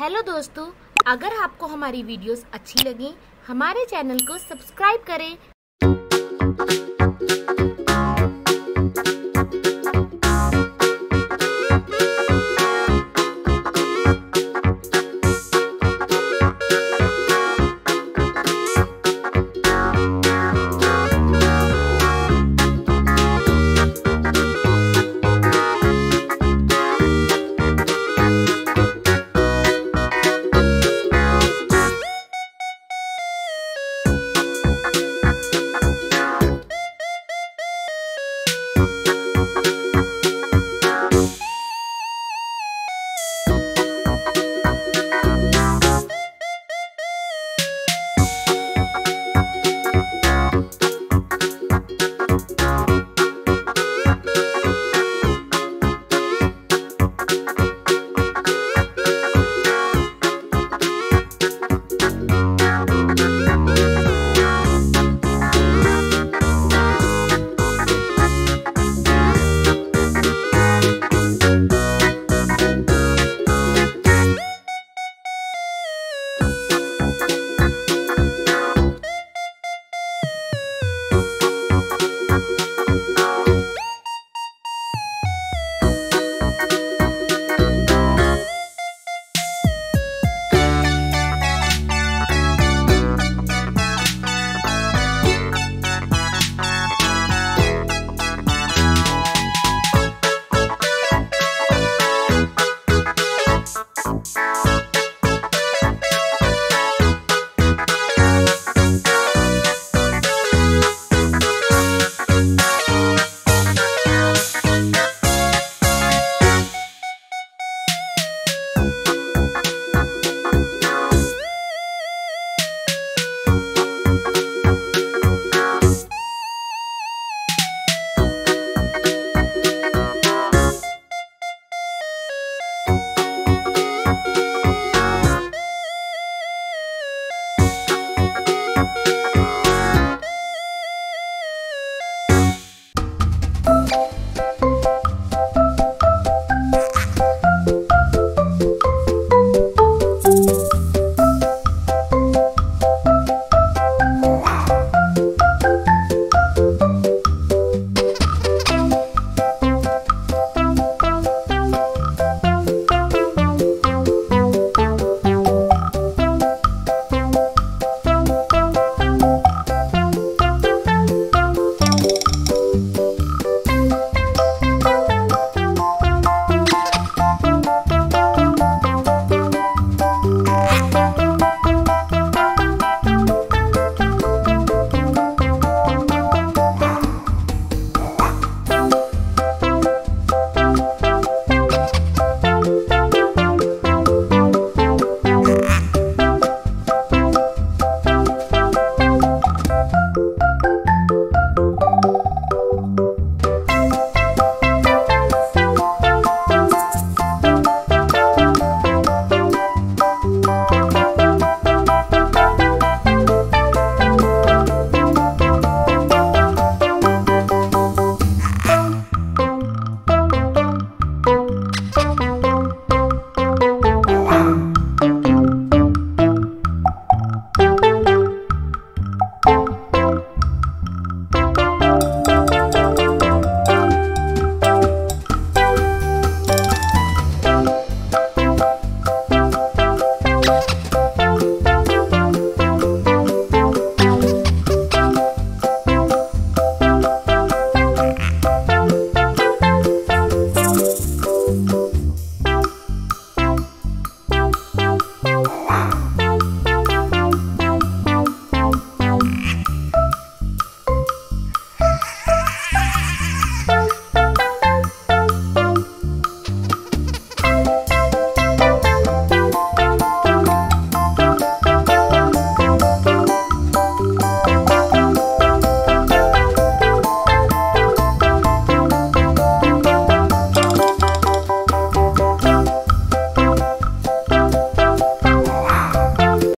Hello दोस्तों अगर आपको हमारी वीडियोस अच्छी लगी हमारे चैनल को सब्सक्राइब करें।